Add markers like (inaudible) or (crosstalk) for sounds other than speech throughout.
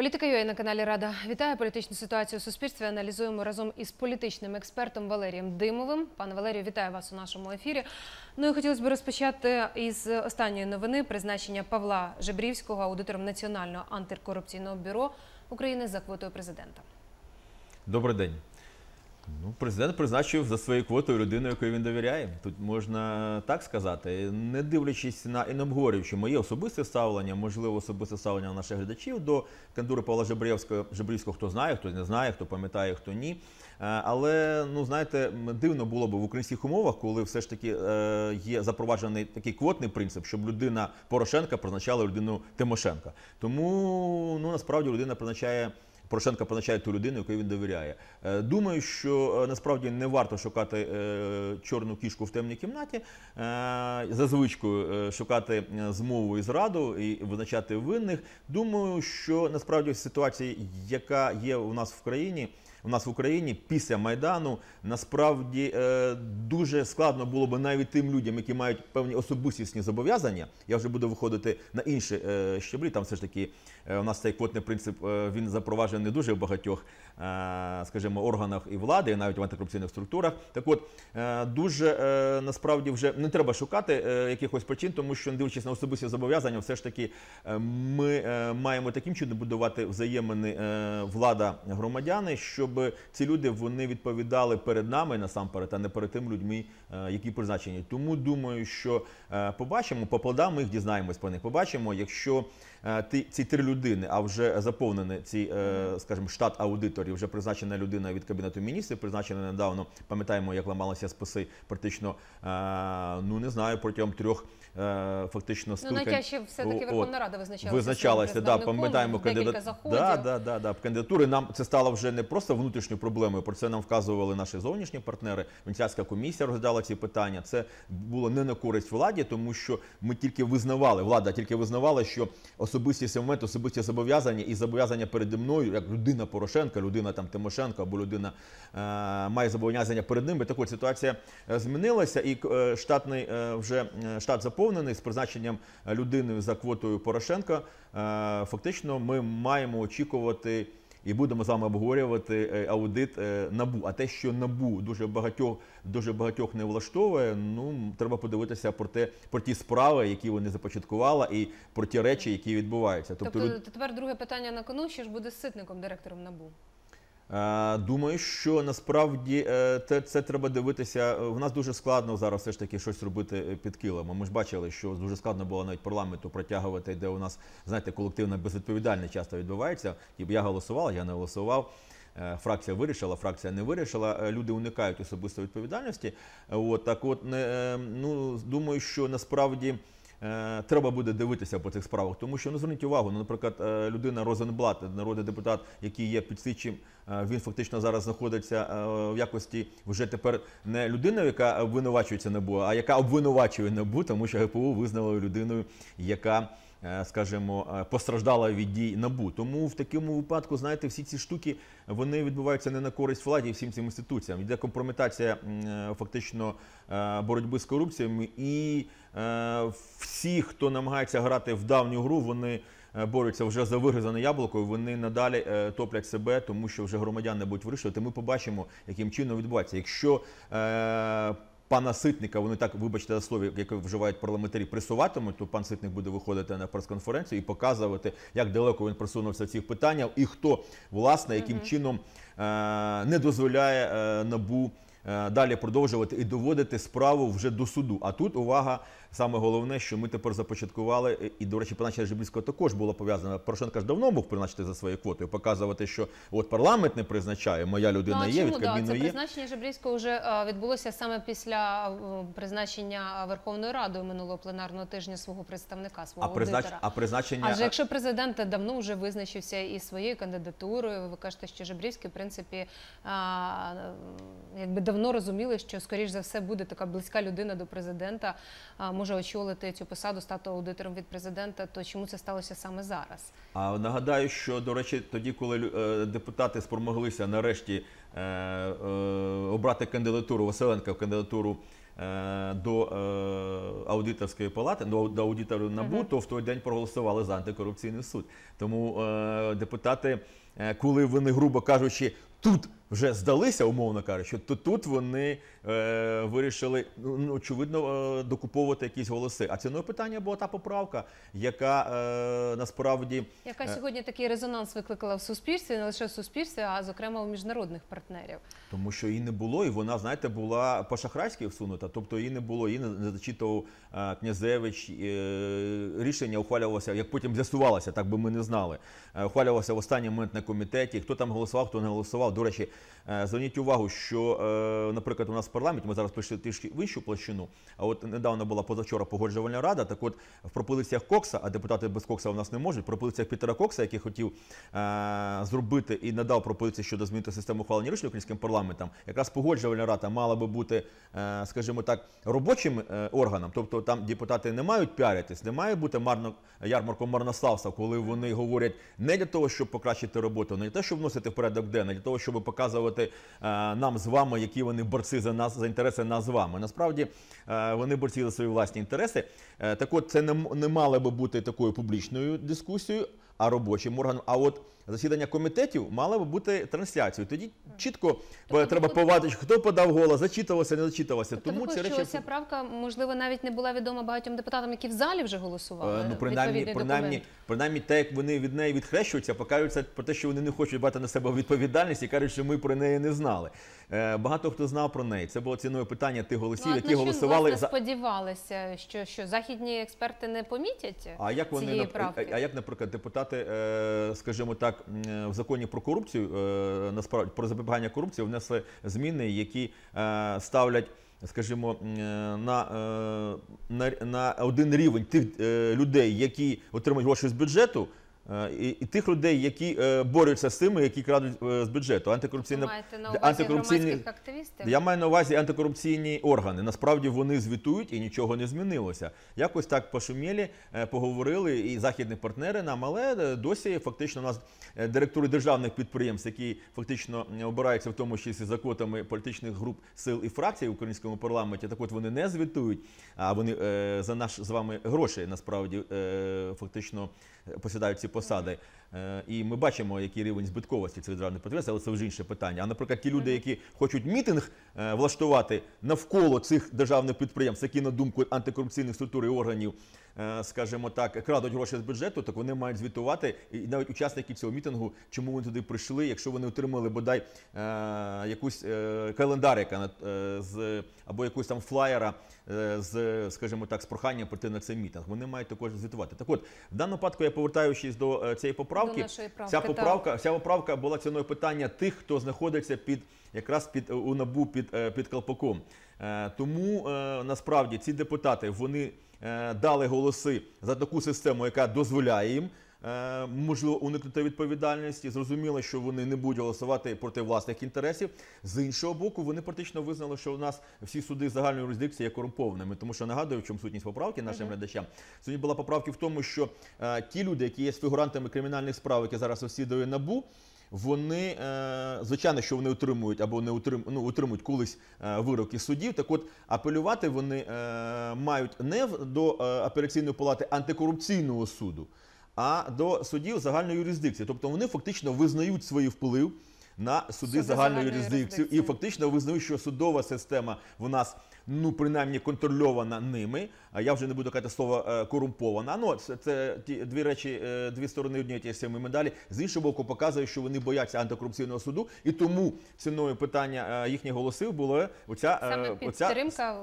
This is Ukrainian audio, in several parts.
Політика ЮА на каналі Рада вітає політичну ситуацію у суспільстві. Аналізуємо разом із політичним експертом Валерієм Димовим. Пане Валерію, вітаю вас у нашому ефірі. Ну і хотілося б розпочати із останньої новини призначення Павла Жебрівського аудитором Національного антикорупційного бюро України за квотою президента. Добрий день. Ну, президент призначив за своєю квотою людину, якої він довіряє. Тут можна так сказати, не дивлячись на і не обговорюючи моє особисте ставлення, можливо, особисте ставлення наших глядачів до кандидатури Павла Жебрівського, Жебрівського, хто знає, хто не знає, хто пам'ятає, хто ні. Е, Але ну знаєте, дивно було б в українських умовах, коли все ж таки е, є запроваджений такий квотний принцип, щоб людина Порошенка призначала людину Тимошенка. Тому ну насправді людина призначає. Порошенко призначає ту людину, якої він довіряє. Е, Думаю, що е, насправді не варто шукати е, чорну кішку в темній кімнаті, за звичкою шукати змову і зраду і визначати винних. Думаю, що насправді в ситуації, яка є у нас в країні. У нас в Україні після майдану насправді дуже складно було б навіть тим людям, які мають певні особистісні зобов'язання. Я вже буду виходити на інші щеблі. Там все ж таки у нас цей квотний принцип е, він запроваджений не дуже в багатьох, е, скажімо, органах і влади, і навіть в антикорупційних структурах. Так от е, дуже е, насправді вже не треба шукати е, якихось причин, тому що не дивлячись на особисті зобов'язання, все ж таки е, ми е, маємо таким чином будувати взаємини е, влада громадяни, щоб ці люди вони відповідали перед нами насамперед, а не перед тими людьми, е, які призначені. Тому думаю, що е, побачимо по плодам, ми їх дізнаємось по них. Побачимо, якщо е, ці три людини, а вже заповнений ці, е, скажімо, штат аудиторів, вже призначена людина від кабінету міністрів, призначена недавно. Пам'ятаємо, як ламалися списи, практично е, ну не знаю, протягом трьох е, фактично Ну, найтяжче все-таки Верховна Рада визначалася. Визначалася, да, пам'ятаємо кандидат... Да, да, да, да. Кандидатури нам це стало вже не просто внутрішньою проблемою. Про це нам вказували наші зовнішні партнери. Венеціанська комісія розглядала ці питання. Це було не на користь владі, тому що ми тільки визнавали, влада тільки визнавала, що особисті момент, особисті зобов'язання і зобов'язання переді мною, як людина Порошенка, людина там Тимошенко або людина е, має зобов'язання перед ними. Так от ситуація е, змінилася, і е, штатний е, вже штат заповнений з призначенням людини за квотою Порошенка. Е, фактично, ми маємо очікувати. І будемо з вами обговорювати е, аудит е, набу. А те, що набу дуже багатьох дуже багатьох не влаштовує, ну треба подивитися про те, про ті справи, які вони започаткували, і про ті речі, які відбуваються. Тобто, люд- тепер друге питання на кону, що ж буде з ситником, директором НАБУ? Е, Думаю, що насправді е, це, це треба дивитися. В нас дуже складно зараз все ж таки щось робити е, під килимом. Ми ж бачили, що дуже складно було навіть парламенту протягувати, де у нас знаєте, колективна безвідповідальність часто відбувається. Типу я голосував, я не голосував. Е, Фракція вирішила, фракція не вирішила. Е, Люди уникають особистої відповідальності. Е, От так, от не е, ну думаю, що насправді. Е, Треба буде дивитися по цих справах, тому що ну зверніть увагу. Ну, наприклад, е, людина Розенблат, народний депутат, який є підслідчим, е, він фактично зараз знаходиться в якості вже тепер не людиною, яка обвинувачується НАБУ, а яка обвинувачує НАБУ, тому що ГПУ визнала людиною, яка скажімо, е, постраждала від дій набу. Тому в такому випадку, знаєте, всі ці штуки вони відбуваються не на користь владі всім цим інституціям. Йде компрометація е, фактично е, боротьби з корупцією, і е, всі, хто намагається грати в давню гру, вони. е, Борються вже за вигризане яблуко, вони надалі е, топлять себе, тому що вже громадяни будуть вирішувати. Ми побачимо, яким чином відбувається. Якщо е, пана Ситника, вони так, вибачте за слово, яке вживають парламентарі, присуватимуть, то пан Ситник буде виходити на прес-конференцію і показувати, як далеко він просунувся в цих питаннях, і хто власне яким чином е, не дозволяє е, набу. е, Далі продовжувати і доводити справу вже до суду. А тут увага, саме головне, що ми тепер започаткували, і, і до речі, призначення Жебрівського також було пов'язано. Порошенко ж давно був призначити за своєю квотою, показувати, що от парламент не призначає, моя людина ну, а є, чому від да, це є. призначення Жебрівського вже е, відбулося саме після е, призначення Верховною Радою минулого пленарного тижня свого представника, свого А, признач... аудитора. а призначення Адже якщо президент давно вже визначився із своєю кандидатурою, ви кажете, що Жебрівський, в принципі, а, якби давно розуміли, що скоріш за все буде така близька людина до президента, а, може очолити цю посаду, стати аудитором від президента, то чому це сталося саме зараз? А нагадаю, що до речі, тоді, коли е, депутати спромоглися нарешті е, е, обрати кандидатуру Василенка в кандидатуру до е, аудиторської палати, до, до аудитору НАБУ, то в той день проголосували за антикорупційний суд. Тому е, депутати, е, коли вони, грубо кажучи, тут вже здалися, умовно кажучи, то тут вони е, вирішили ну, ну, очевидно е, докуповувати якісь голоси. А ціною питання була та поправка, яка е, насправді Яка Е. сьогодні такий резонанс викликала в суспільстві, не лише в суспільстві, а зокрема у міжнародних партнерів. Тому що її не було, і вона, знаєте, була по-шахрайськи всунута. Тобто її не було, її не зачитував е, князевич. е, Рішення ухвалювалося, як потім з'ясувалося, так би ми не знали. Е, Ухвалювалося в останній момент на комітеті. Хто там голосував, хто не голосував. До речі, е, зверніть увагу, що, е, наприклад, у нас в парламенті ми зараз прийшли трішки вищу площину. А от недавно була позавчора погоджувальна рада. Так от в пропозиціях Кокса, а депутати без Кокса у нас не можуть. в Пропозиціях Пітера Кокса, який хотів е, зробити і надав пропозиції щодо змінити систему ухвалення рішень українським парламентом, якраз погоджувальна рада мала би бути, скажімо так, робочим органом. Тобто там депутати не мають піаритись, не має бути марно ярмарком марнославства, коли вони говорять не для того, щоб покращити роботу, не для того, щоб вносити в порядок денний, для того, щоб показувати е, нам з вами, які вони борці за нас за інтереси нас з вами. Насправді е, вони борці за свої власні інтереси. Е, Так от це не, не мало би бути такою публічною дискусією, а робочим органом. А от засідання комітетів мало би бути трансляцією. Тоді чітко Тобто треба виходить- повадити, хто подав голос, зачитувався, не зачитувався. Тобто Тому ці речі що ця правка, можливо, навіть не була відома багатьом депутатам, які в залі вже голосували. Е, Ну, принаймні, принаймні, принаймні, те, як вони від неї відхрещуються, покажуться про те, що вони не хочуть брати на себе відповідальність і кажуть, що ми про неї не знали. Е, Багато хто знав про неї. Це було ціною питання тих голосів, Ну, які голосували власне, за. сподівалися, що, що західні експерти не помітять А як вони цієї правки? а як, наприклад, депутати, е, скажімо так, м, в законі про корупцію, е, насправді про запобігання корупції внесли зміни, які е, ставлять. Скажімо, е, на, е, на, на один рівень тих е, людей, які отримують гроші з бюджету, е, і, і тих людей, які е, борються з тими, які крадуть е, з бюджету. Ви Антикорупційна маєте на увазі антикорупційні- активістів? я маю на увазі антикорупційні органи. Насправді вони звітують і нічого не змінилося. Якось так пошумілі, е, поговорили і західні партнери нам, але е, досі фактично у нас е, директори державних підприємств, які фактично е, обираються в тому числі за квотами політичних груп сил і фракцій в українському парламенті. Так от вони не звітують, а вони е, за наш з вами гроші насправді е, фактично е, посідають ці посади. Е, І ми бачимо, який рівень збитковості цих державних підприємств, але це вже інше питання. А наприклад, ті люди, які хочуть мітинг е, влаштувати навколо цих державних підприємств, які на думку антикорупційних структур і органів, скажімо так, крадуть гроші з бюджету, так вони мають звітувати. І навіть учасники цього мітингу, чому вони туди прийшли, якщо вони отримали бодай е, якусь е, календарика е, з або якусь там флаєра е, з, скажімо так, з проханням прийти на цей мітинг. Вони мають також звітувати. Так от, в даному випадку, я повертаючись до е, цієї поправки, До правки, ця так. поправка, ця поправка була ціною питання тих, хто знаходиться під якраз під у набу під, е, під колпаком. Е, Тому е, насправді ці депутати вони е, дали голоси за таку систему, яка дозволяє їм. Можливо, уникнути відповідальності. Зрозуміло, що вони не будуть голосувати проти власних інтересів. З іншого боку, вони практично визнали, що у нас всі суди загальної юрисдикції є корумпованими. Тому що нагадую, в чому сутність поправки нашим глядачам. Сьогодні була поправка в тому, що е, ті люди, які є фігурантами кримінальних справ, які зараз розслідує набу. Вони е, звичайно, що вони отримують або не отрим, ну, отримують колись е, вироки судів. Так от апелювати вони е, мають не в- до апеляційної палати антикорупційного суду, а до судів загальної юрисдикції. Тобто вони фактично визнають свій вплив на суди, Суди загальної загальної юрисдикції і фактично визнають, що судова система в нас ну принаймні контрольована ними. А я вже не буду казати слово е, корумпована. Ну це, це ті дві речі, е, дві сторони однієї тієї самої медалі. З іншого боку, показує, що вони бояться антикорупційного суду, і тому ціною питання е, їхніх голосів була оця Саме оця підтримка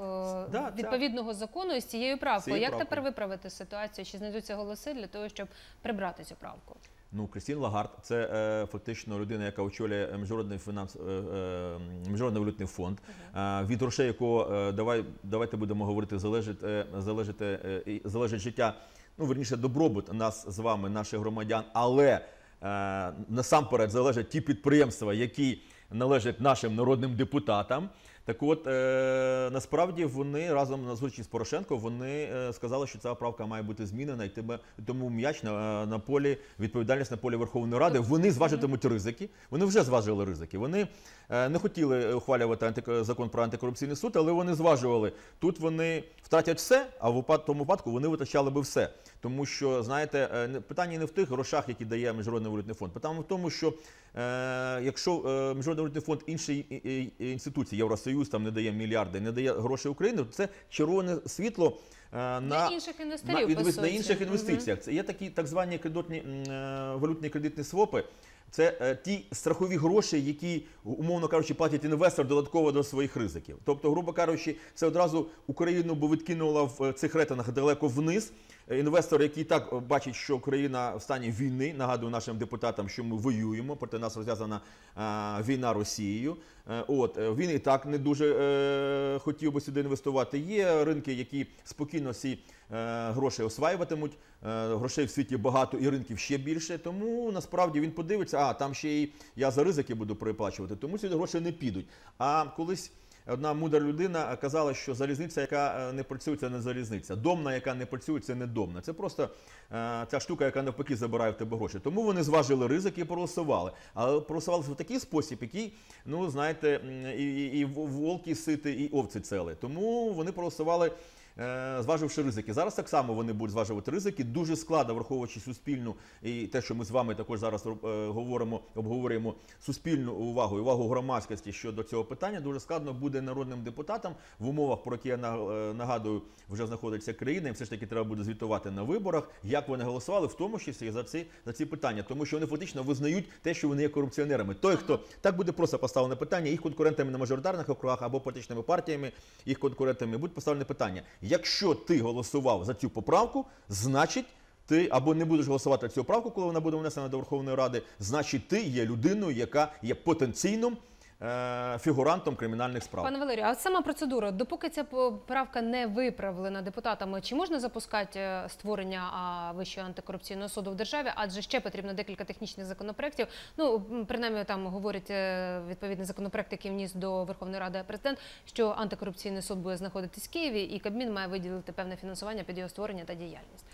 ця- відповідного закону із цією правкою. Цією Як правкою. тепер виправити ситуацію? Чи знайдуться голоси для того, щоб прибрати цю правку? Ну, Крістін Лагард це е, фактично людина, яка очолює міжнародний фінанс, е, е, міжнародний валютний фонд, е, від грошей якого е, давай, давайте будемо говорити, залежить, е, залежить, е, залежить життя, ну верніше, добробут нас з вами, наших громадян, але е, насамперед залежать ті підприємства, які належать нашим народним депутатам. Так от е, насправді вони разом на зустрічі з Порошенко вони е, сказали, що ця правка має бути змінена, і тебе тому м'яч на, на полі відповідальність на полі Верховної Ради. Вони зважитимуть ризики. Вони вже зважили ризики. Вони е, не хотіли ухвалювати антик- закон про антикорупційний суд, але вони зважували. Тут вони втратять все, а в тому випадку вони витрачали би все. Тому що, знаєте, е, не- питання не в тих грошах, які дає Міжнародний валютний фонд. Питання в тому, що е, якщо е, Міжнародний валютний фонд іншої інституції, Євросоюз там не дає мільярди, не дає грошей Україні, то це червоне світло. е, На, Для інших на, інвесторів, по відвис- на інших інвестиціях. Це є такі так звані кредитні е, валютні кредитні свопи. Це е, ті страхові гроші, які, умовно кажучи, платять інвестор додатково до своїх ризиків. Тобто, грубо кажучи, це одразу Україну би відкинуло в е, цих рейтингах далеко вниз. Інвестор, який так бачить, що Україна в стані війни, нагадую нашим депутатам, що ми воюємо, проти нас розв'язана війна Росією. Е, От е, він і так не дуже е, хотів би сюди інвестувати. Є ринки, які спокійно ці е, гроші осваюватимуть. Е, грошей в світі багато і ринків ще більше. Тому насправді він подивиться, а там ще й я за ризики буду переплачувати, тому сюди гроші не підуть. А колись. Одна мудра людина казала, що залізниця, яка е, не працює, це не залізниця. Домна, яка не працює, це не домна. Це просто е, ця штука, яка навпаки забирає в тебе гроші. Тому вони зважили ризики і проголосували. Але проголосували в такий спосіб, який, ну знаєте, і, і, і волки сити, і овці цели. Тому вони проголосували. Е, Зваживши ризики, зараз так само вони будуть зважувати ризики. Дуже складно, враховуючи суспільну і те, що ми з вами також зараз е, говоримо, обговорюємо суспільну увагу і увагу громадськості щодо цього питання. Дуже складно буде народним депутатам в умовах, про які я е, нагадую, вже знаходиться країна, і все ж таки треба буде звітувати на виборах, як вони голосували, в тому числі за ці за ці питання, тому що вони фактично визнають те, що вони є корупціонерами. Той, хто так буде просто поставлене питання, їх конкурентами на мажоритарних округах або політичними партіями, їх конкурентами будуть поставлене питання. Якщо ти голосував за цю поправку, значить. Ти або не будеш голосувати за цю правку, коли вона буде внесена до Верховної Ради, значить ти є людиною, яка є потенційним фігурантом кримінальних справ. Пане Валерію, а сама процедура, допоки ця поправка не виправлена депутатами, чи можна запускати е, створення Вищого антикорупційного суду в державі? Адже ще потрібно декілька технічних законопроєктів. Ну, принаймні, там говорить е, відповідний законопроект, який вніс до Верховної Ради президент, що антикорупційний суд буде знаходитись в Києві, і Кабмін має виділити певне фінансування під його створення та діяльність.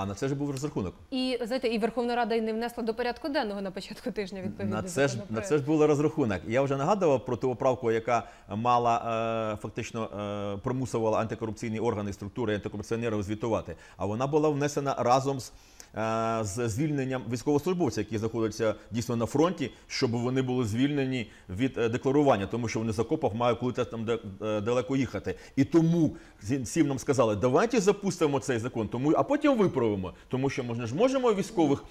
А на це ж був розрахунок. І знаєте, і Верховна Рада і не внесла до порядку денного на початку тижня Відповідно На це ж на це ж був розрахунок. Я вже нагадував про ту поправку, яка мала е, фактично е, примусувала антикорупційні органи структури антикорупціонерів звітувати. А вона була внесена разом з. Е, З звільненням військовослужбовців, які знаходяться дійсно на фронті, щоб вони були звільнені від е, декларування, тому що вони закопав, мають коли там е, далеко їхати. І тому всім нам сказали, давайте запустимо цей закон, тому а потім виправимо, тому що ми ж можемо військових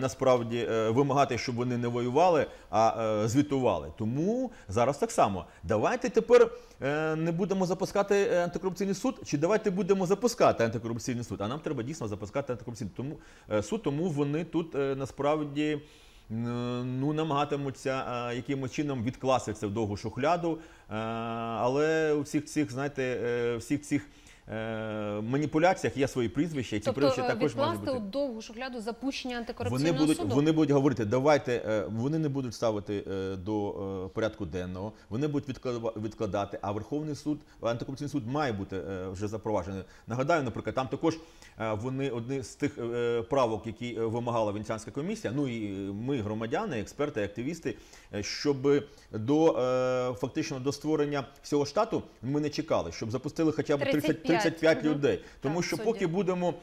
насправді е, вимагати, щоб вони не воювали, а е, звітували. Тому зараз так само. Давайте тепер е, не будемо запускати е, антикорупційний суд, чи давайте будемо запускати антикорупційний суд. А нам треба дійсно запускати антикорупційний тому, е, суд, тому вони тут е, насправді. Ну, намагатимуться е, якимось чином відкласти це в довгу шухляду. Е, але у всіх цих, знаєте, е, всіх цих е, маніпуляціях є свої прізвища, і ці Тобто прізвища е, також можуть бути. у довгу шухляду запущення Вони будуть, суду? вони будуть говорити, давайте, е, вони не будуть ставити е, до е, порядку денного, вони будуть відклада- відкладати, а Верховний суд, антикорупційний суд має бути е, вже запроваджений. Нагадаю, наприклад, там також е, вони одні з тих е, правок, які е, вимагала Венеціанська комісія, ну і ми, громадяни, експерти, активісти, е, щоб до е, фактично до створення всього штату ми не чекали, щоб запустили хоча б 30, 35. 35 Мгм. людей. Тому що поки будемо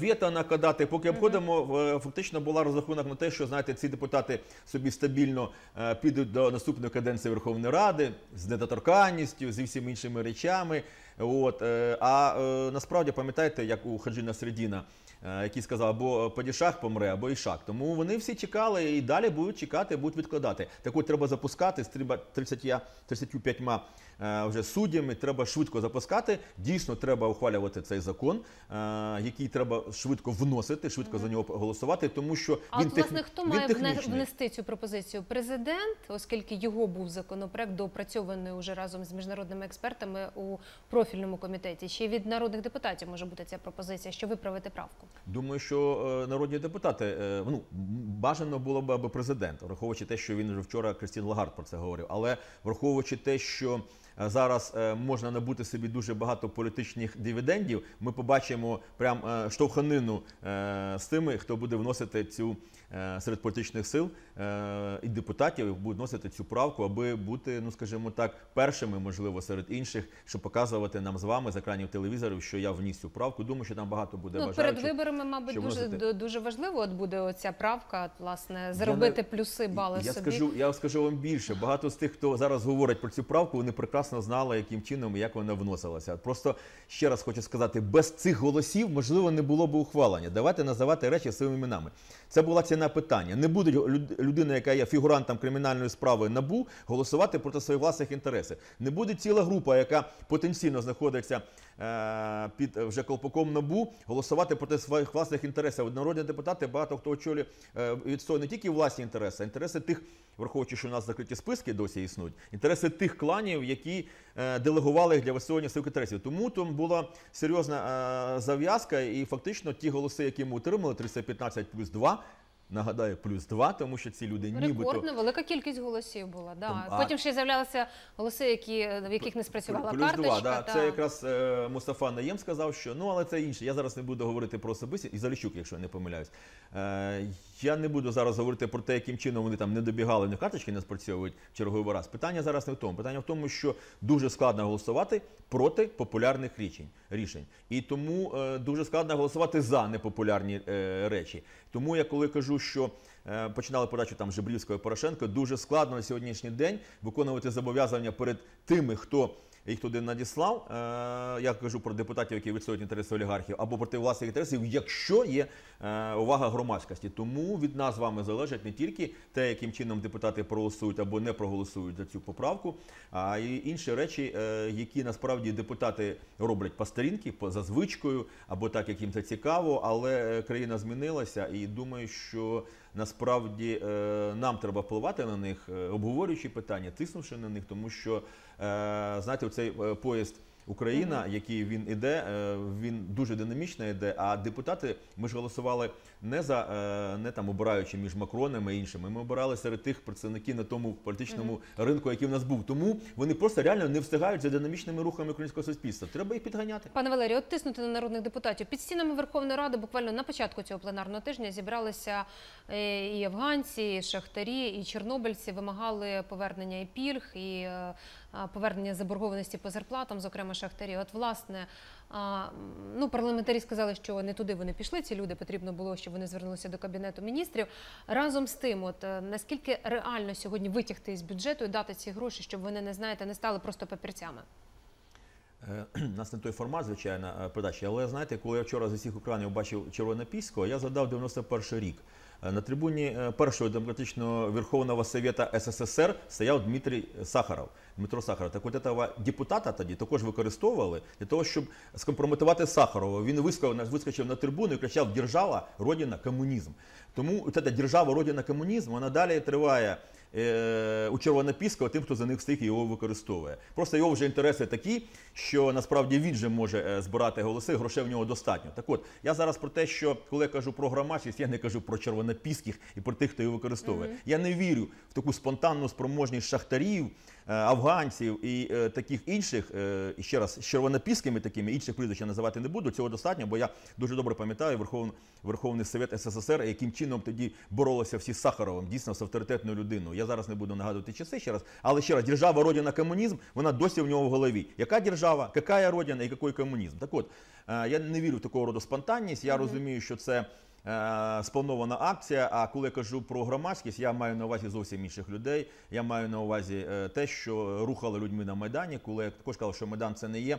віта накладати, поки обходимо, е, фактично була розрахунок на те, що знаєте, ці депутати собі стабільно е, підуть до наступної каденції Верховної Ради з недоторканністю, зі всіми іншими речами. От, е, а е, насправді пам'ятаєте, як у Хаджина Середіна, е, який сказав, або Падішах помре, або Ішак. Тому вони всі чекали і далі будуть чекати, будуть відкладати. Так от треба запускати з 30, 35 е, вже суддями, треба швидко запускати. Дійсно, треба ухвалювати цей закон, е, який треба швидко вносити, швидко за нього голосувати, тому що А він, от, тех- власне, хто він має технічний. внести цю пропозицію? Президент, оскільки його був законопроект доопрацьований уже разом з міжнародними експертами у профільному комітеті. Чи від народних депутатів може бути ця пропозиція, що виправити правку? Думаю, що е, народні депутати е, ну бажано було б аби президент, враховуючи те, що він вже вчора Кристін Лагард про це говорив, але враховуючи те, що е, зараз можна набути собі дуже багато політичних дивідендів, ми побачимо прям штовханину з тими, хто буде вносити цю серед політичних сил е, і депутатів будуть вносити цю правку, аби бути, ну скажімо так, першими, можливо, серед інших, щоб показувати нам з вами з екранів телевізорів, що я вніс цю правку. Думаю, що там багато буде Ну, бажаючих. перед виборами, мабуть, щоб дуже вносити. ду- дуже важливо. От буде оця правка, власне, заробити плюси, бали я собі. скажу, я скажу вам більше. Багато з тих, хто зараз говорить про цю правку, вони прекрасно знали, яким чином і як вона вносилася. Просто ще раз хочу сказати, без цих голосів можливо не було б ухвалення. Давайте називати речі своїми іменами. Це була ціна питання. Не буде людина, яка є фігурантом кримінальної справи набу, голосувати проти своїх власних інтересів. Не буде ціла група, яка потенційно знаходиться е, під вже колпаком набу, голосувати проти своїх власних інтересів. От Народні депутати багато хто очолює е, відстоює не тільки власні інтереси, а інтереси тих, враховуючи, що у нас закриті списки досі існують, інтереси тих кланів, які е, делегували їх для висування своїх інтересів. Тому там була серйозна зав'язка, і фактично ті голоси, які ми отримали, 315 плюс 2, нагадаю, плюс 2, тому що ці люди нібито Рекордно велика кількість голосів була. Да. Там, а- Потім ще з'являлися голоси, які, в яких не спрацювала Плюс карточка. два, да. та. Це якраз е, Мустафа Наєм сказав, що ну але це інше. Я зараз не буду говорити про особисті і Заліщук, якщо я не помиляюсь. Е, я не буду зараз говорити про те, яким чином вони там не добігали, них карточки не спрацьовують черговий раз. Питання зараз не в тому. Питання в тому, що дуже складно голосувати проти популярних рішень. рішень. І тому е, дуже складно голосувати за непопулярні е, речі. Тому я коли кажу, що е, починали подачу там Жебрівського і Порошенко, дуже складно на сьогоднішній день виконувати зобов'язання перед тими, хто їх туди надіслав. Е, я кажу про депутатів, які відстоюють інтереси олігархів, або проти власних інтересів, якщо є е, увага громадськості. Тому від нас з вами залежить не тільки те, яким чином депутати проголосують або не проголосують за цю поправку, а й інші речі, е, які насправді депутати роблять по старінки, за звичкою, або так, як їм це цікаво. Але країна змінилася, і думаю, що насправді нам треба впливати на них, обговорюючи питання, тиснувши на них, тому що знаєте, оцей е, поїзд. Україна, який він іде, е, він дуже динамічно йде. А депутати, ми ж голосували не за е, не там обираючи між Макронами і іншими. Ми обирали серед тих представників на тому політичному ринку, який в нас був. Тому вони просто реально не встигають за динамічними рухами українського суспільства. Треба їх підганяти. Пане Валерію, от тиснути на народних депутатів. Під стінами Верховної Ради буквально на початку цього пленарного тижня зібралися е, і афганці, і шахтарі, і чорнобильці вимагали повернення і пільг, і повернення заборгованості по зарплатам, зокрема шахтарі. От власне, ну парламентарі сказали, що не туди вони пішли. Ці люди потрібно було, щоб вони звернулися до кабінету міністрів. Разом з тим, от е, наскільки реально сьогодні витягти із бюджету і дати ці гроші, щоб вони не знаєте, не стали просто папірцями. Е, (clears throat) У нас не той формат, звичайно, е, передачі. Але знаєте, коли я вчора з усіх екранів бачив Червонопільського, я згадав 91 рік. Е, На трибуні е, першого демократичного Верховного Совета СССР стояв Дмитрій Сахаров. Дмитро Сахаров. Так от этого депутата тоді також використовували для того, щоб скомпрометувати Сахарова. Він вискочив, вискочив на трибуну і кричав Держава, Родина, комунізм. Тому ця держава, Родина, комунізм, вона далі триває у Червонопільського тим, хто за них встиг і його використовує. Просто його вже інтереси такі, що насправді він же може е, збирати голоси, грошей в нього достатньо. Так от, я зараз про те, що коли я кажу про громадськість, я не кажу про червонопіських і про тих, хто його використовує. Я не вірю в таку спонтанну спроможність шахтарів, е, афганців і е, таких інших, е, і ще раз, з червонопільськими такими інших прізвищ я називати не буду. Цього достатньо, бо я дуже добре пам'ятаю Верховний, Верховний Совет СССР, яким чином тоді боролися всі з Сахаровим, дійсно з авторитетною людиною. Я зараз не буду нагадувати часи ще раз, але ще раз, держава, родина, комунізм, вона досі в нього в голові. Яка держава, яка родина і який комунізм? Так от, е, я не вірю в такого роду спонтанність. Я розумію, що це. Е, Спланована акція. А коли я кажу про громадськість, я маю на увазі зовсім інших людей. Я маю на увазі е, те, що рухали людьми на майдані. Коли я також казав, що майдан це не є. е,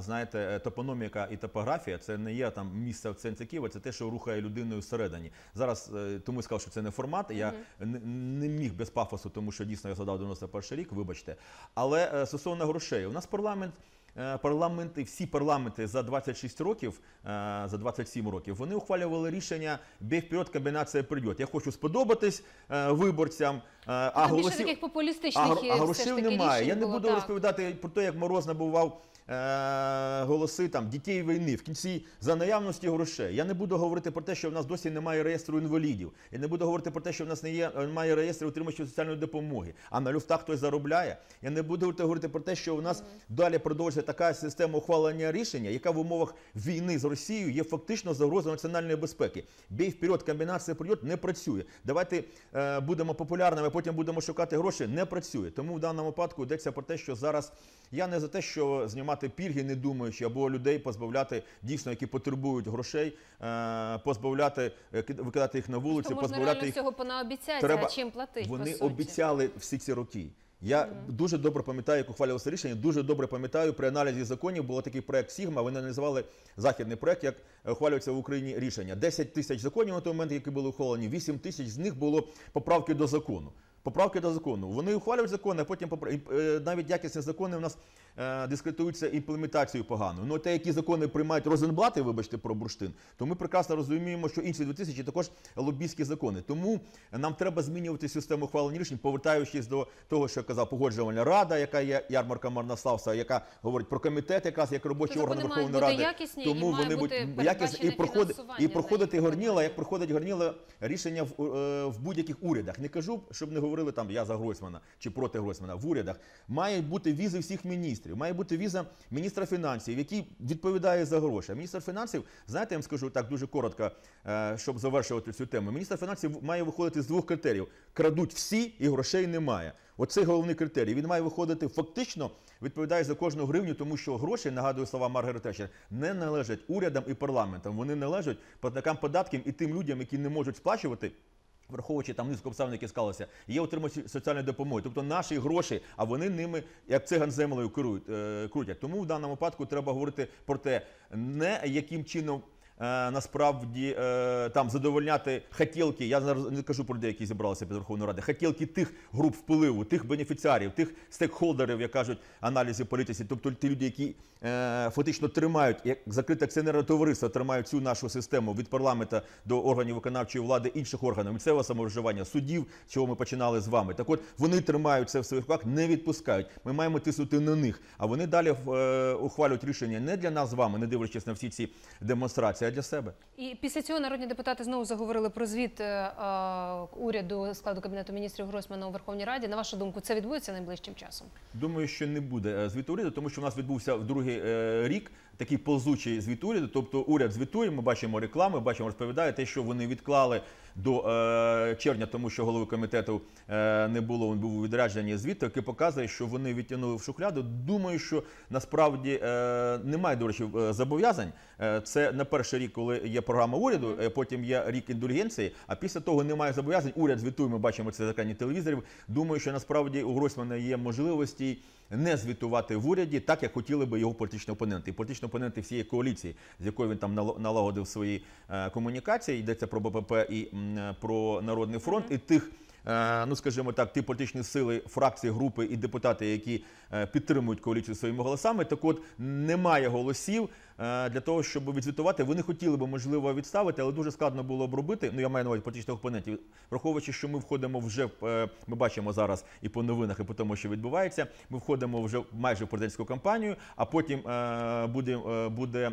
Знаєте, топономіка і топографія це не є там місце в центрі Києва, це те, що рухає людиною всередині. Зараз тому я сказав, що це не формат. Я не, не міг без пафосу, тому що дійсно я згадав 91 рік, вибачте. Але стосовно грошей, у нас парламент. Е, Парламенти, всі парламенти за 26 років, е, за 27 років, вони ухвалювали рішення «Бей вперед, комбінація прийде». Я хочу сподобатись е, виборцям, е, а голосів, таких популістичних а все грошей немає. Я не буду розповідати про те, як Мороз набував е, голоси там дітей війни, в кінці за наявності грошей. Я не буду говорити про те, що в нас досі немає реєстру інвалідів. Я не буду говорити про те, що в нас не є немає реєстру отримувачів соціальної допомоги. А на люфтах хтось заробляє. Я не буду говорити про те, що у нас далі продовжується така система ухвалення рішення, яка в умовах війни з Росією є фактично загрозою національної безпеки. Бій вперед, комбінація прийот не працює. Давайте е, будемо популярними, потім будемо шукати гроші. Не працює. Тому в даному випадку йдеться про те, що зараз я не за те, що знімати пільги, не думаючи, або людей позбавляти дійсно, які потребують грошей, е, позбавляти, е, викидати їх на вулиці, То можна позбавляти їх. всього понаобіцяти, Треба- а чим платить, Вони по суті? обіцяли всі ці роки. Я дуже добре пам'ятаю, як ухвалювалося рішення. Дуже добре пам'ятаю при аналізі законів. Було такий проект Сігма. Вони називали західний проект, як е, ухвалюється в Україні рішення. 10 тисяч законів на той момент, які були ухвалені. 8 тисяч з них було поправки до закону. Поправки до закону. Вони ухвалюють закони, а потім попра- і, е, навіть якісні закони у нас е, дискредитуються імплементацією поганою. Ну те, які закони приймають Розенблати, вибачте про бурштин, то ми прекрасно розуміємо, що інші 2000 також лобійські закони. Тому нам треба змінювати систему ухвалення рішень, повертаючись до того, що казав погоджувальна рада, яка є ярмарка Марнославса, яка говорить про комітет, якраз як робочий Тобто орган Верховної Ради. якісні Тому вони будуть якісні і проходить і проходити горніла, як проходить горніла рішення в, е, в будь-яких урядах. Не кажу, щоб не говорили там я за Гройсмана чи проти Гройсмана. В урядах мають бути візи всіх міністрів. Має бути віза міністра фінансів, який відповідає за гроші. Міністр фінансів, знаєте, я вам скажу так дуже коротко, е, щоб завершувати цю тему. Міністр фінансів має виходити з двох критеріїв: крадуть всі і грошей немає. Оце головний критерій. Він має виходити фактично, відповідає за кожну гривню, тому що гроші, нагадую слова Маргарет Тетчер, не належать урядам і парламентам. Вони належать платникам податків і тим людям, які не можуть сплачувати. Враховуючи там низку обставин, які склалися, є отримувачі соціальної допомоги, тобто наші гроші, а вони ними, як циган землею, керують, е, крутять. Тому в даному випадку треба говорити про те, не яким чином. Е, Насправді е, там задовольняти хотілки, я зараз не кажу про людей, які зібралися під Верховною Ради, хотілки тих груп впливу, тих бенефіціарів, тих стейкхолдерів, як кажуть аналізі політиці, тобто ті люди, які е, фактично тримають, як закрите акціонерне товариство, тримають цю нашу систему від парламента до органів виконавчої влади, інших органів, місцевого самоврежування, судів, чого ми починали з вами. Так от вони тримають це в своїх руках, не відпускають. Ми маємо тиснути на них, а вони далі ухвалюють рішення не для нас з вами, не дивлячись на всі ці демонстрації, а для себе. І після цього народні депутати знову заговорили про звіт е, е, уряду складу кабінету міністрів Гройсмана у Верховній Раді. На вашу думку, це відбудеться найближчим часом? Думаю, що не буде звіт звіту уряду, тому що в нас відбувся в другий е, рік такий ползучий звіт уряду. Тобто уряд звітує, ми бачимо реклами, бачимо, розповідає те, що вони відклали до е, червня, тому що голови комітету е, не було, він був у відрядженні звіт, який показує, що вони відтягнули в шухляду. Думаю, що насправді е, немає, до речі, е, зобов'язань. Е, це на перший рік, коли є програма уряду, е, потім є рік індульгенції, а після того немає зобов'язань. Уряд звітує, ми бачимо це з екрані телевізорів. Думаю, що насправді у Гройсмана є можливості не звітувати в уряді, так як хотіли би його політичні опоненти. І політичні опоненти всієї коаліції, з якою він там налагодив свої е, комунікації. Йдеться про БПП і е, про Народний фронт, і тих. Е, Ну, скажімо так, ті політичні сили, фракції, групи і депутати, які е, підтримують коаліцію своїми голосами, так от немає голосів е, для того, щоб відзвітувати. Вони хотіли би, можливо, відставити, але дуже складно було б робити. Ну, я маю на увазі політичних опонентів. Враховуючи, що ми входимо вже ми бачимо зараз і по новинах, і по тому, що відбувається. Ми входимо вже майже в президентську кампанію, а потім буде, буде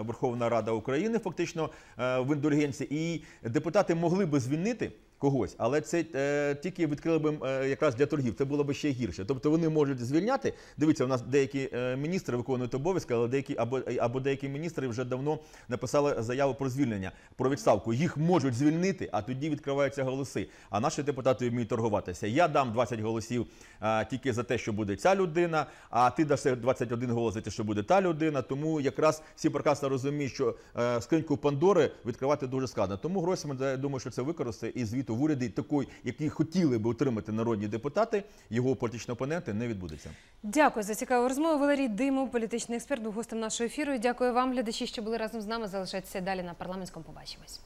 Верховна Рада України, фактично в індульгенції, і депутати могли би звільнити. Когось, але це е, тільки відкрили б е, якраз для торгів. Це було б ще гірше. Тобто вони можуть звільняти. Дивіться, у нас деякі е, міністри виконують обов'язки, але деякі або або деякі міністри вже давно написали заяву про звільнення, про відставку. Їх можуть звільнити, а тоді відкриваються голоси. А наші депутати вміють торгуватися. Я дам 20 голосів е, тільки за те, що буде ця людина, а ти дасте 21 голос за те, що буде та людина. Тому якраз всі прекрасно розуміють, що е, скриньку Пандори відкривати дуже складно. Тому Гройсман, я думаю, що це використає і звіту в уряді такої, який хотіли би отримати народні депутати, його політичні опоненти не відбудеться. Дякую за цікаву розмову. Валерій Димов, політичний експерт, був гостем нашого ефіру. Дякую вам, глядачі, що були разом з нами. Залишайтеся далі на парламентському. Побачимось.